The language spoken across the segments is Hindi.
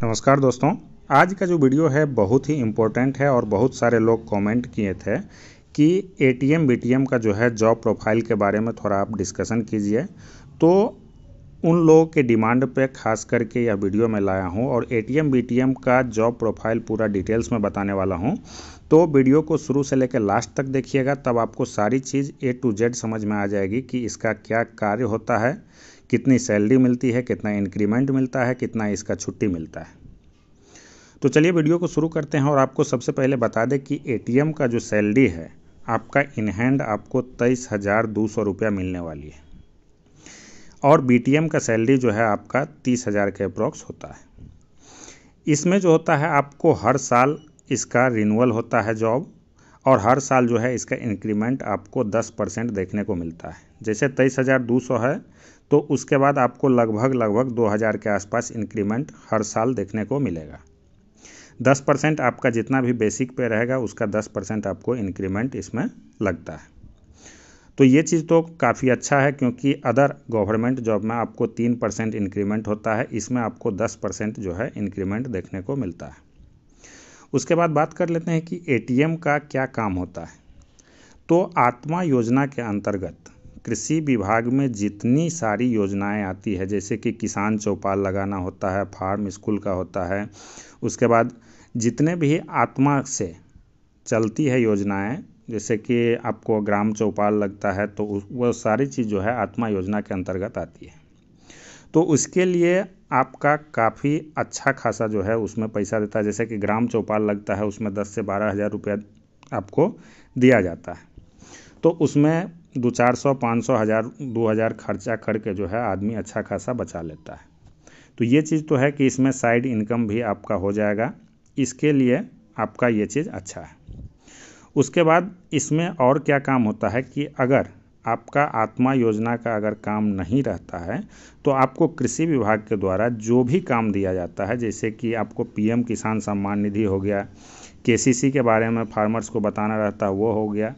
नमस्कार दोस्तों, आज का जो वीडियो है बहुत ही इम्पोर्टेंट है और बहुत सारे लोग कमेंट किए थे कि एटीएम बीटीएम का जो है जॉब प्रोफ़ाइल के बारे में थोड़ा आप डिस्कशन कीजिए। तो उन लोगों के डिमांड पे खास करके यह वीडियो में लाया हूँ और एटीएम बीटीएम का जॉब प्रोफ़ाइल पूरा डिटेल्स में बताने वाला हूँ। तो वीडियो को शुरू से लेकर लास्ट तक देखिएगा, तब आपको सारी चीज़ ए टू जेड समझ में आ जाएगी कि इसका क्या कार्य होता है। कितनी सैलरी मिलती है, कितना इंक्रीमेंट मिलता है, कितना इसका छुट्टी मिलता है। तो चलिए वीडियो को शुरू करते हैं और आपको सबसे पहले बता दें कि एटीएम का जो सैलरी है, आपका इन हैंड आपको तेईस हज़ार दो सौ रुपया मिलने वाली है। और बीटीएम का सैलरी जो है, आपका तीस हज़ार के अप्रॉक्स होता है। इसमें जो होता है, आपको हर साल इसका रिन्यूअल होता है जॉब। और हर साल जो है इसका इंक्रीमेंट आपको 10 परसेंट देखने को मिलता है। जैसे तेईस हज़ार दो सौ है तो उसके बाद आपको लगभग लगभग 2000 के आसपास इंक्रीमेंट हर साल देखने को मिलेगा। 10 परसेंट आपका जितना भी बेसिक पे रहेगा, उसका 10 परसेंट आपको इंक्रीमेंट इसमें लगता है। तो ये चीज़ तो काफ़ी अच्छा है, क्योंकि अदर गवर्नमेंट जॉब में आपको तीन परसेंट इंक्रीमेंट होता है, इसमें आपको दस परसेंट जो है इंक्रीमेंट देखने को मिलता है। उसके बाद बात कर लेते हैं कि एटीएम का क्या काम होता है। तो आत्मा योजना के अंतर्गत कृषि विभाग में जितनी सारी योजनाएँ आती है, जैसे कि किसान चौपाल लगाना होता है, फार्म स्कूल का होता है, उसके बाद जितने भी आत्मा से चलती है योजनाएँ, जैसे कि आपको ग्राम चौपाल लगता है तो वो सारी चीज़ जो है आत्मा योजना के अंतर्गत आती है। तो उसके लिए आपका काफ़ी अच्छा खासा जो है उसमें पैसा देता है। जैसे कि ग्राम चौपाल लगता है, उसमें दस से बारह हज़ार रुपया आपको दिया जाता है। तो उसमें दो चार सौ, पाँच सौ, हज़ार, दो हज़ार खर्चा करके जो है आदमी अच्छा खासा बचा लेता है। तो ये चीज़ तो है कि इसमें साइड इनकम भी आपका हो जाएगा। इसके लिए आपका ये चीज़ अच्छा है। उसके बाद इसमें और क्या काम होता है कि अगर आपका आत्मा योजना का अगर काम नहीं रहता है तो आपको कृषि विभाग के द्वारा जो भी काम दिया जाता है, जैसे कि आपको पीएम किसान सम्मान निधि हो गया, केसीसी के बारे में फार्मर्स को बताना रहता है, वो हो गया।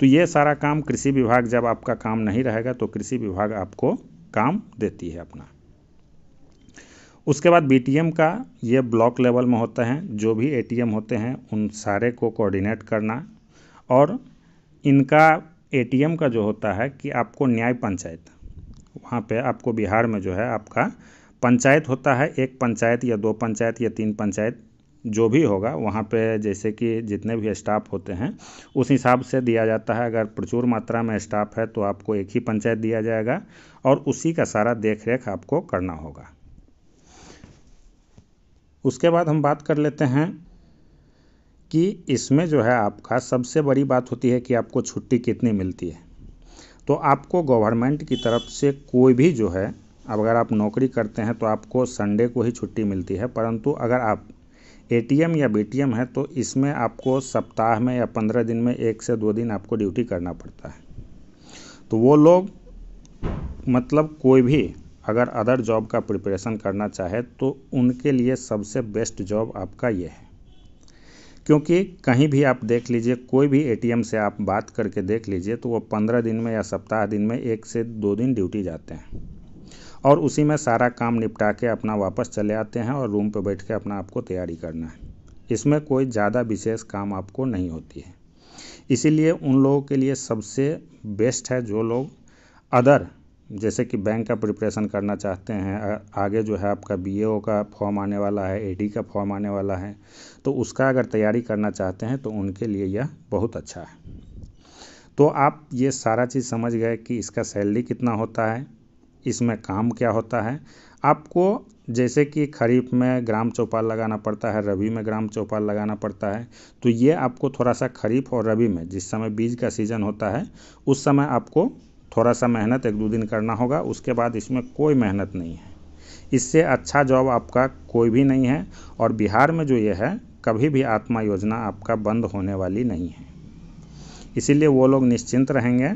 तो ये सारा काम कृषि विभाग, जब आपका काम नहीं रहेगा तो कृषि विभाग आपको काम देती है अपना। उसके बाद बीटीएम का ये ब्लॉक लेवल में होते हैं, जो भी एटीएम होते हैं, उन सारे को कोऑर्डिनेट करना और इनका एटीएम का जो होता है कि आपको न्याय पंचायत, वहाँ पे आपको बिहार में जो है आपका पंचायत होता है, एक पंचायत या दो पंचायत या तीन पंचायत जो भी होगा, वहाँ पे जैसे कि जितने भी स्टाफ होते हैं, उस हिसाब से दिया जाता है। अगर प्रचुर मात्रा में स्टाफ है तो आपको एक ही पंचायत दिया जाएगा और उसी का सारा देख रेख आपको करना होगा। उसके बाद हम बात कर लेते हैं कि इसमें जो है आपका सबसे बड़ी बात होती है कि आपको छुट्टी कितनी मिलती है। तो आपको गवर्नमेंट की तरफ़ से कोई भी जो है अब अगर आप नौकरी करते हैं तो आपको संडे को ही छुट्टी मिलती है। परंतु अगर आप एटीएम या बीटीएम है तो इसमें आपको सप्ताह में या पंद्रह दिन में एक से दो दिन आपको ड्यूटी करना पड़ता है। तो वो लोग मतलब कोई भी अगर अदर जॉब का प्रिपरेशन करना चाहे तो उनके लिए सबसे बेस्ट जॉब आपका ये है। क्योंकि कहीं भी आप देख लीजिए, कोई भी एटीएम से आप बात करके देख लीजिए तो वो पंद्रह दिन में या सप्ताह दिन में एक से दो दिन ड्यूटी जाते हैं। और उसी में सारा काम निपटा के अपना वापस चले आते हैं और रूम पर बैठ के अपना आपको तैयारी करना है। इसमें कोई ज़्यादा विशेष काम आपको नहीं होती है। इसीलिए उन लोगों के लिए सबसे बेस्ट है जो लोग अदर जैसे कि बैंक का प्रिपरेशन करना चाहते हैं आगे जो है आपका बी का फॉर्म आने वाला है एडी का फॉर्म आने वाला है तो उसका अगर तैयारी करना चाहते हैं तो उनके लिए यह बहुत अच्छा है। तो आप ये सारा चीज़ समझ गए कि इसका सैलरी कितना होता है, इसमें काम क्या होता है। आपको जैसे कि खरीफ में ग्राम चौपाल लगाना पड़ता है, रबी में ग्राम चौपाल लगाना पड़ता है तो ये आपको थोड़ा सा खरीफ और रबी में जिस समय बीज का सीज़न होता है, उस समय आपको थोड़ा सा मेहनत एक दो दिन करना होगा, उसके बाद इसमें कोई मेहनत नहीं है। इससे अच्छा जॉब आपका कोई भी नहीं है और बिहार में जो ये है, कभी भी आत्मा योजना आपका बंद होने वाली नहीं है। इसीलिए वो लोग निश्चिंत रहेंगे।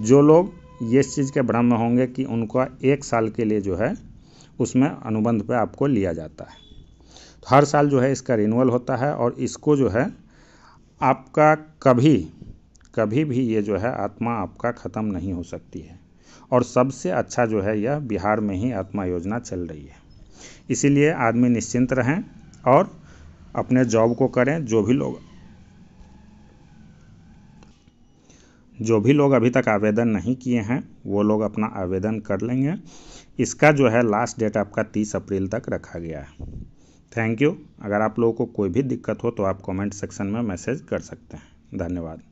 जो लोग ये इस चीज़ के भ्रम में होंगे कि उनका एक साल के लिए जो है, उसमें अनुबंध पे आपको लिया जाता है। तो हर साल जो है इसका रिन्यूअल होता है और इसको जो है, आपका कभी कभी भी ये जो है आत्मा आपका ख़त्म नहीं हो सकती है। और सबसे अच्छा जो है यह बिहार में ही आत्मा योजना चल रही है। इसीलिए आदमी निश्चिंत रहें और अपने जॉब को करें, जो भी लोग जो भी लोग अभी तक आवेदन नहीं किए हैं, वो लोग अपना आवेदन कर लेंगे। इसका जो है लास्ट डेट आपका तीस अप्रैल तक रखा गया है। थैंक यू अगर आप लोगों को कोई भी दिक्कत हो तो आप कमेंट सेक्शन में मैसेज कर सकते हैं। धन्यवाद।